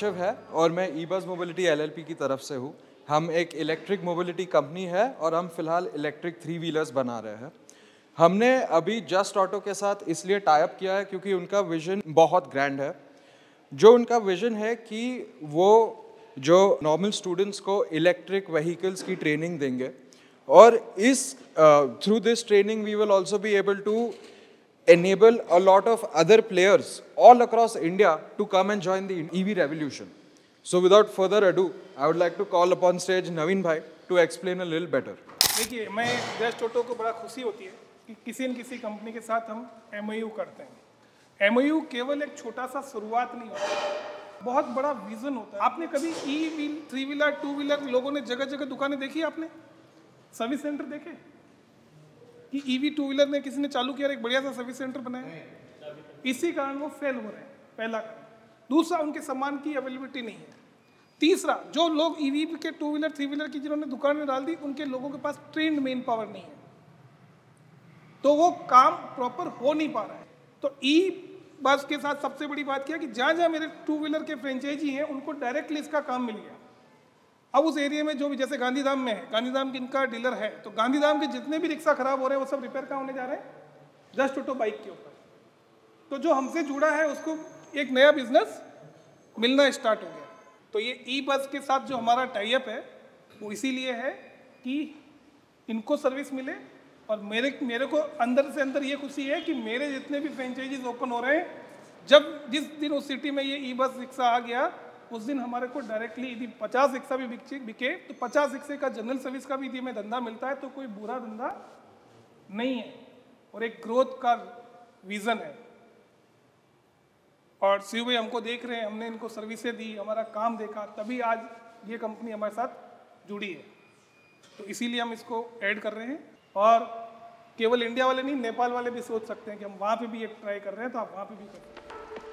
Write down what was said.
शिव है और मैं ई बस मोबिलिटी एलएलपी की तरफ़ से हूँ। हम एक इलेक्ट्रिक मोबिलिटी कंपनी है और हम फ़िलहाल इलेक्ट्रिक थ्री व्हीलर्स बना रहे हैं। हमने अभी जस्ट ऑटो के साथ इसलिए टाइप किया है क्योंकि उनका विजन बहुत ग्रैंड है। जो उनका विजन है कि वो जो नॉर्मल स्टूडेंट्स को इलेक्ट्रिक व्हीकल्स की ट्रेनिंग देंगे और इस through this training we will also be able to enable a lot of other players all across India to come and join the EV revolution. So without further ado, I would like to call upon stage Naveen Bhai to explain a little better. देखिए मैं just auto को बड़ा खुशी होती है कि किसी न किसी कंपनी के साथ हम एम करते हैं एम केवल एक छोटा सा शुरुआत नहीं होता बहुत बड़ा विजन होता है आपने कभी E wheel three wheeler two wheeler लोगों ने जगह जगह दुकानें देखी आपने सर्विस सेंटर देखे कि ईवी टू व्हीलर ने किसी ने चालू किया और एक बढ़िया सा सर्विस सेंटर बनाया। इसी कारण वो फेल हो रहे हैं पहला कारण। दूसरा उनके सामान की अवेलेबिलिटी नहीं है। तीसरा जो लोग ईवी के टू व्हीलर थ्री व्हीलर की जिन्होंने दुकानें डाल दी उनके लोगों के पास ट्रेंड मेन पावर नहीं है। तो वो काम प्रॉपर हो नहीं पा रहा है। तो ई बस के साथ सबसे बड़ी बात क्या कि जहाँ जहाँ मेरे टू व्हीलर के फ्रेंचाइजी हैं उनको डायरेक्टली इसका काम मिल गया। अब उस एरिया में जो भी, जैसे गांधीधाम में है, गांधीधाम इनका डीलर है तो गांधीधाम के जितने भी रिक्शा खराब हो रहे हैं, वो सब रिपेयर कहाँ होने जा रहे हैं? जस्ट ऑटो बाइक के ऊपर। तो जो हमसे जुड़ा है, उसको एक नया बिज़नेस मिलना स्टार्ट हो गया। तो ये ई बस के साथ जो हमारा टाइप है, वो इसीलिए है कि इनको सर्विस मिले और मेरे मेरे को अंदर से अंदर ये खुशी है कि मेरे जितने भी फ्रेंचाइजीज ओपन हो रहे हैं, जब जिस दिन उस सिटी में ये ई बस रिक्शा आ गया उस दिन हमारे को डायरेक्टली यदि पचास रिक्शा भी बिके तो पचास रिक्शे का जनरल सर्विस का भी यदि हमें धंधा मिलता है तो कोई बुरा धंधा नहीं है। और एक ग्रोथ का विजन है। और शिव भाई हमको देख रहे हैं, हमने इनको सर्विसें दी, हमारा काम देखा, तभी आज ये कंपनी हमारे साथ जुड़ी है। तो इसीलिए हम इसको ऐड कर रहे हैं। और केवल इंडिया वाले नहीं नेपाल वाले भी सोच सकते हैं कि हम वहाँ पे भी एक ट्राई कर रहे हैं तो आप वहाँ पे भी कर सकते हैं।